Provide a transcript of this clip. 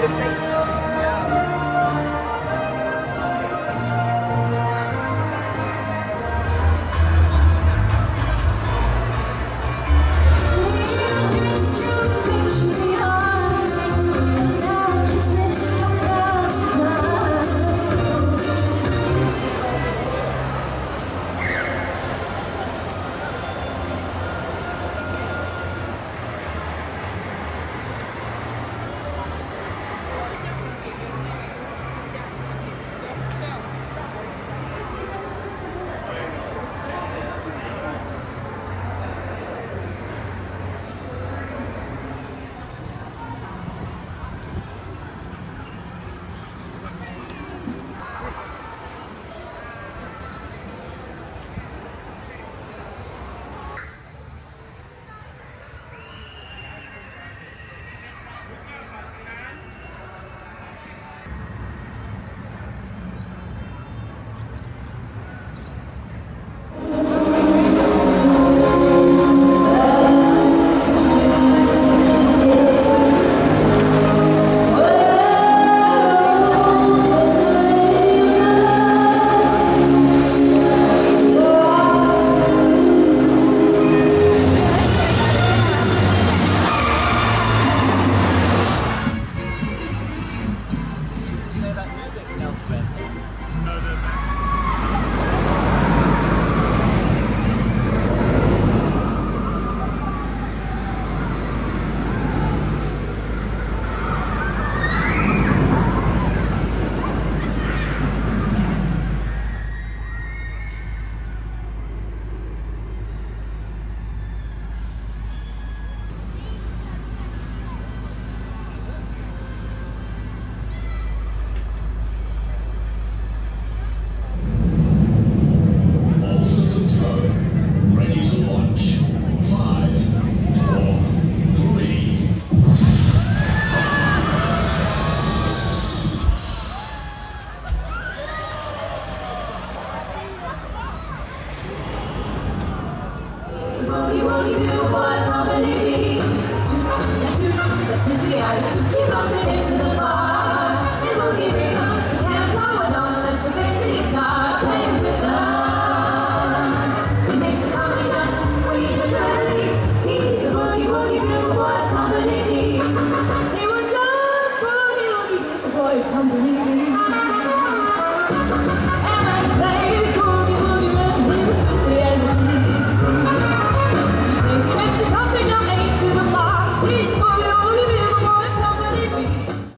good place. No, they're back.